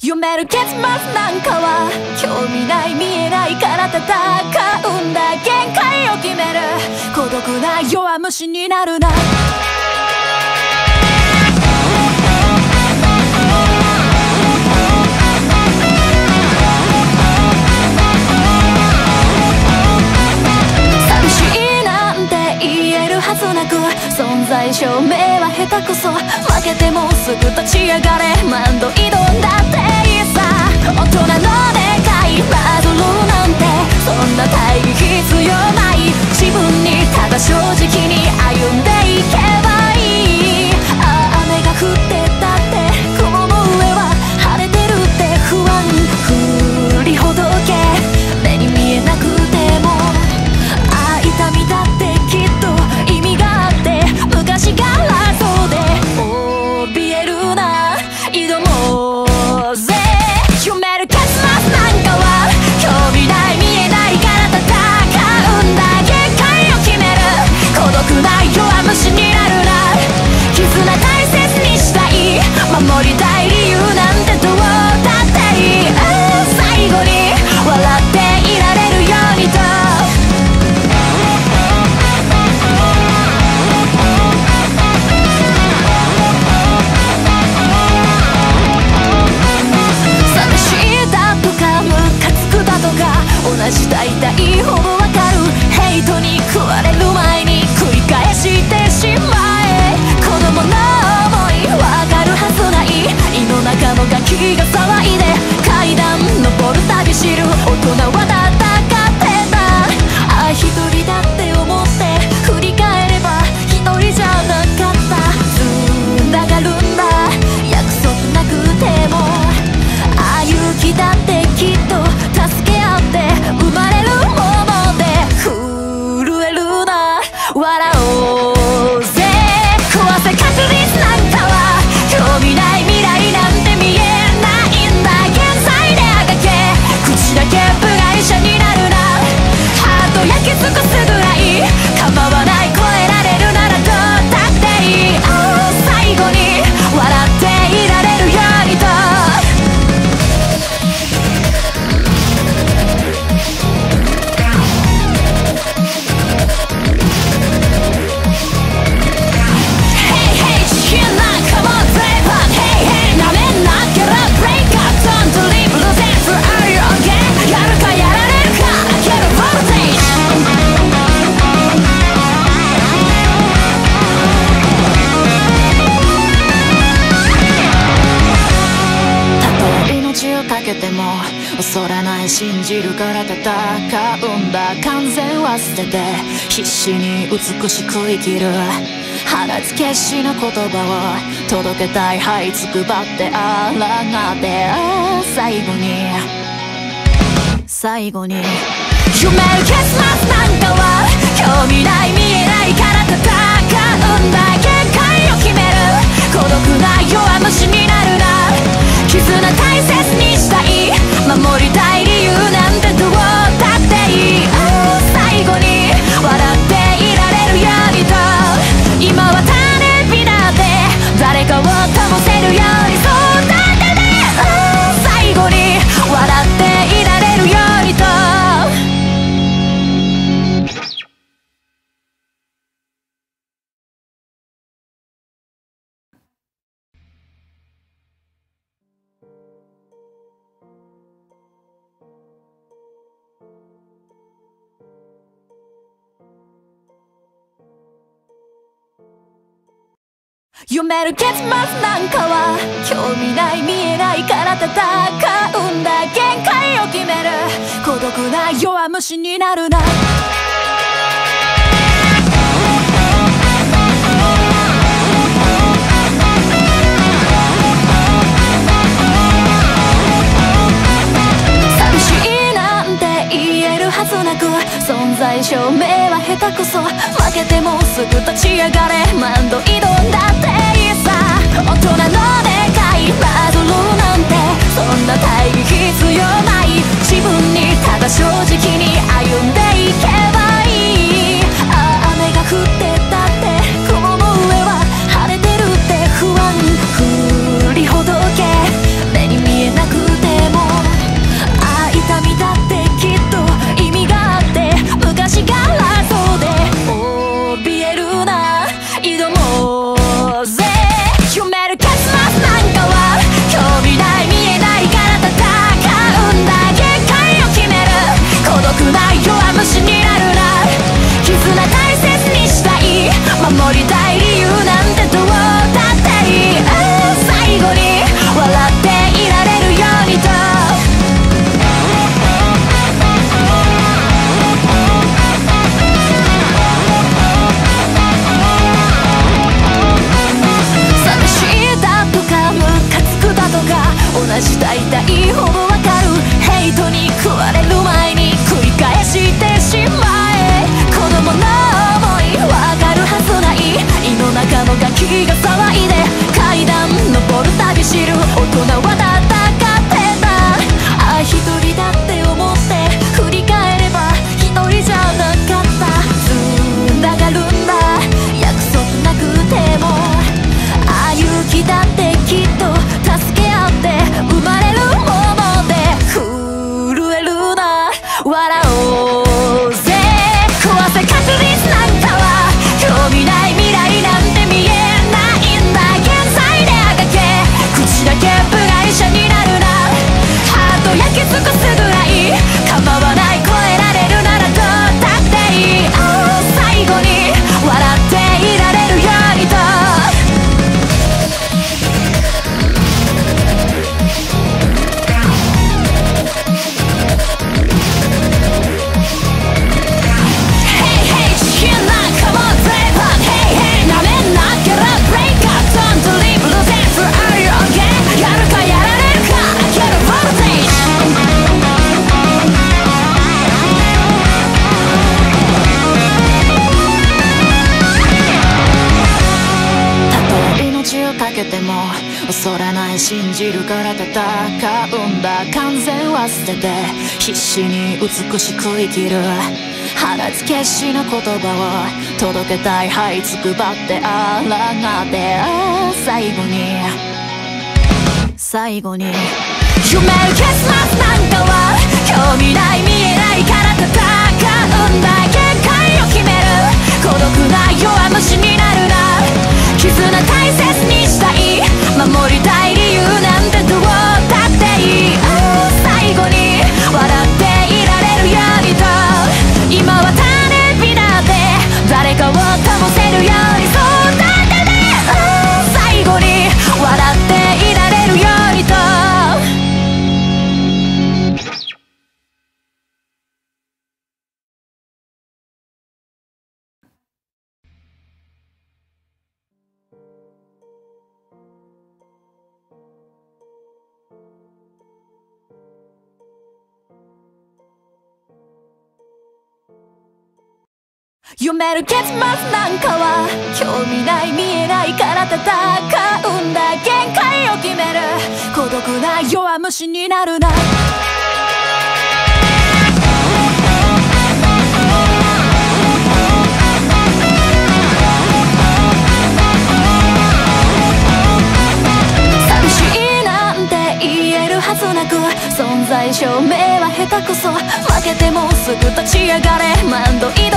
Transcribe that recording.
夢る結末なんかは興味ない見えないから戦うんだ限界を決める孤独な弱虫になるな存在証明は下手くそ。負けてもすぐ立ち上がれ。何度挑んだっていいさ。大人の願い。バズルなんて。そんな大義必要ない。笑おじるから戦うんだ完全忘れてて必死に美しく生きる腹付けしの言葉を届けたい。這いつくばってあらがってあ最後に。最後に。夢る結末なんかは興味ない見えないから戦うんだ限界を決める孤独な弱虫になるな。絆大切にしたい。守りたい。夢る結末なんかは興味ない見えないから戦うんだ限界を決める孤独な弱虫になるな在証明は下手くそ。負けてもすぐ立ち上がれ。満度挑んだっていいさ。大人の願いバズルなんてそんな大義必要ない。自分にただ正直に歩んでいけばいい。ああ雨が降って恐れない信じるから戦うんだ完全は捨てて必死に美しく生きる。腹付けしの言葉を届けたい。はいつくばってあらがって最後に。最後に。夢結末なんかは興味ない見えないから戦うんだ限界を決める。孤独な弱虫になるな。絆大切にしたい。守りたい夢る結末なんかは興味ない見えないから戦うんだ限界を決める孤独な弱虫になるな。なんて言えるはずなく存在証明は下手くそ。負けてもすぐ立ち上がれ。満足